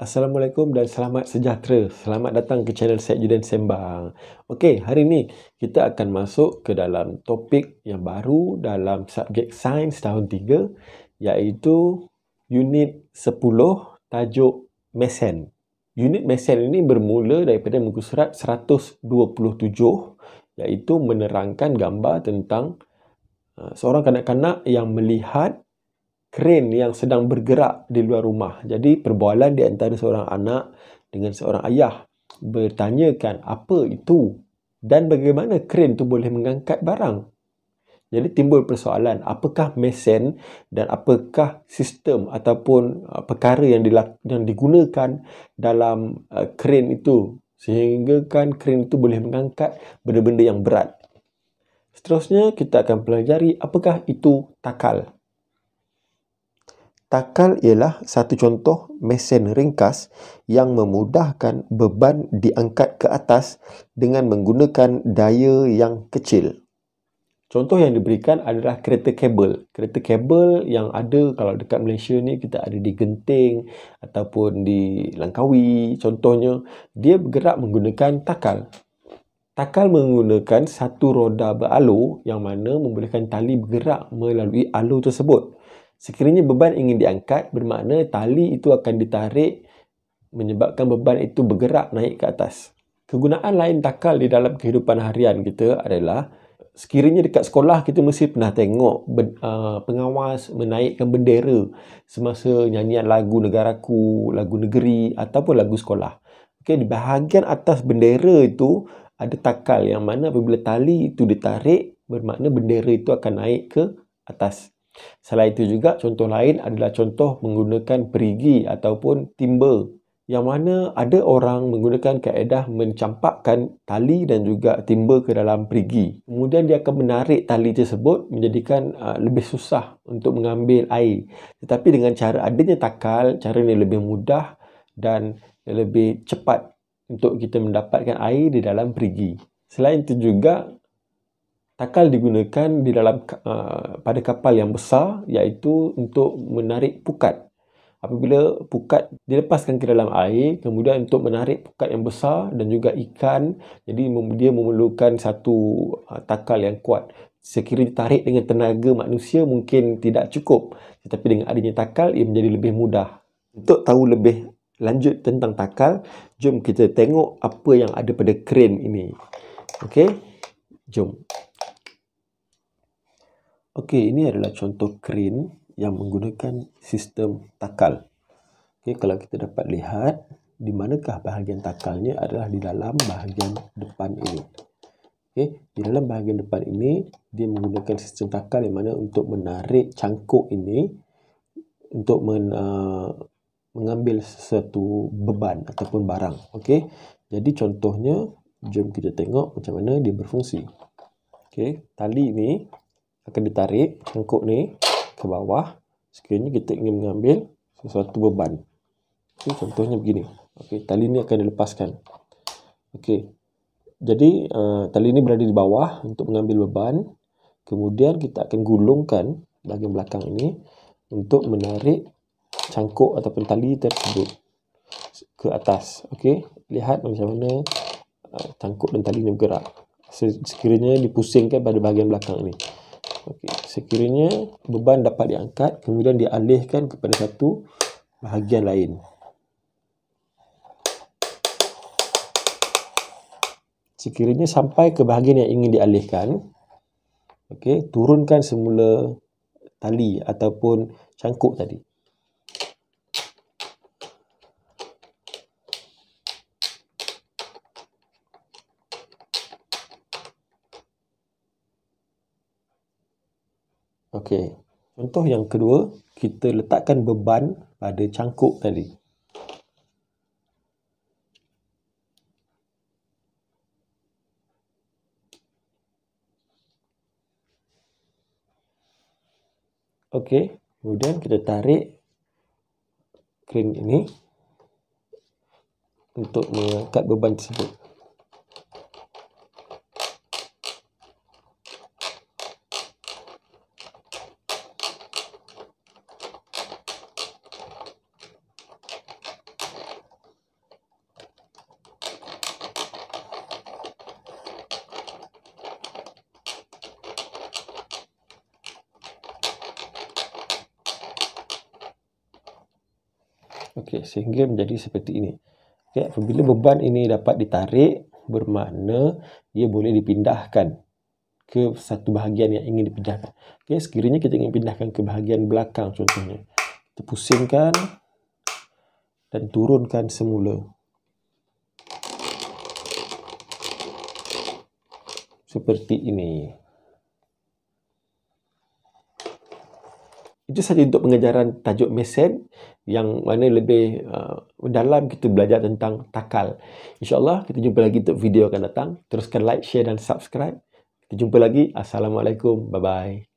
Assalamualaikum dan selamat sejahtera. Selamat datang ke channel Syed Judan Sembang. Okey, hari ini kita akan masuk ke dalam topik yang baru dalam subjek sains tahun 3 iaitu unit 10 tajuk mesen. Unit mesen ini bermula daripada muka surat 127 iaitu menerangkan gambar tentang uh, seorang kanak-kanak yang melihat kren yang sedang bergerak di luar rumah. Jadi perbualan di antara seorang anak dengan seorang ayah bertanyakan apa itu dan bagaimana kren itu boleh mengangkat barang. Jadi timbul persoalan apakah mesin dan apakah sistem ataupun uh, perkara yang, dilak- yang digunakan dalam uh, kren itu sehingga kan kren itu boleh mengangkat benda-benda yang berat. Seterusnya kita akan pelajari apakah itu takal. Takal ialah satu contoh mesin ringkas yang memudahkan beban diangkat ke atas dengan menggunakan daya yang kecil. Contoh yang diberikan adalah kereta kabel. Kereta kabel yang ada kalau dekat Malaysia ni kita ada di Genting ataupun di Langkawi contohnya, dia bergerak menggunakan takal. Takal menggunakan satu roda beralur yang mana membolehkan tali bergerak melalui alur tersebut. Sekiranya beban ingin diangkat, bermakna tali itu akan ditarik menyebabkan beban itu bergerak naik ke atas. Kegunaan lain takal di dalam kehidupan harian kita adalah sekiranya dekat sekolah kita mesti pernah tengok uh, pengawas menaikkan bendera semasa nyanyian lagu negaraku, lagu negeri ataupun lagu sekolah. Okay, di bahagian atas bendera itu ada takal yang mana apabila tali itu ditarik bermakna bendera itu akan naik ke atas. Selain itu juga contoh lain adalah contoh menggunakan perigi ataupun timba yang mana ada orang menggunakan kaedah mencampakkan tali dan juga timba ke dalam perigi. Kemudian dia akan menarik tali tersebut menjadikan uh, lebih susah untuk mengambil air. Tetapi dengan cara adanya takal, cara ini lebih mudah dan lebih cepat untuk kita mendapatkan air di dalam perigi. Selain itu juga Takal digunakan di dalam uh, pada kapal yang besar iaitu untuk menarik pukat. Apabila pukat dilepaskan ke dalam air, kemudian untuk menarik pukat yang besar dan juga ikan, jadi dia memerlukan satu uh, takal yang kuat. Sekiranya tarik dengan tenaga manusia mungkin tidak cukup. Tetapi dengan adanya takal, ia menjadi lebih mudah. Untuk tahu lebih lanjut tentang takal, jom kita tengok apa yang ada pada kren ini. Okey, jom. Okey, ini adalah contoh kren yang menggunakan sistem takal. Okey, kalau kita dapat lihat di manakah bahagian takalnya adalah di dalam bahagian depan ini. Okey, di dalam bahagian depan ini dia menggunakan sistem takal yang mana untuk menarik cangkuk ini untuk men, uh, mengambil sesuatu beban ataupun barang. Okey. Jadi contohnya jom kita tengok macam mana dia berfungsi. Okey, tali ini akan ditarik cangkuk ni ke bawah sekiranya kita ingin mengambil sesuatu beban. Okay, contohnya begini. Okay, tali ni akan dilepaskan. Okay. Jadi uh, tali ini berada di bawah untuk mengambil beban. Kemudian kita akan gulungkan bahagian belakang ini untuk menarik cangkuk ataupun tali tersebut ke atas. Okey, lihat macam mana uh, cangkuk dan tali ini bergerak. Sekiranya dipusingkan pada bahagian belakang ini. Okey, sekiranya beban dapat diangkat, kemudian dialihkan kepada satu bahagian lain. Sekiranya sampai ke bahagian yang ingin dialihkan, okey, turunkan semula tali ataupun cangkuk tadi. Okey. Contoh yang kedua, kita letakkan beban pada cangkuk tadi. Okey, kemudian kita tarik kren ini untuk mengangkat beban tersebut. Okey, sehingga menjadi seperti ini. Okey, apabila beban ini dapat ditarik, bermakna ia boleh dipindahkan ke satu bahagian yang ingin dipindahkan. Okey, sekiranya kita ingin pindahkan ke bahagian belakang contohnya. Kita pusingkan dan turunkan semula. Seperti ini. Itu saja untuk pengajaran tajuk mesin yang mana lebih uh, dalam kita belajar tentang takal. InsyaAllah kita jumpa lagi untuk video akan datang. Teruskan like, share dan subscribe. Kita jumpa lagi. Assalamualaikum. Bye-bye.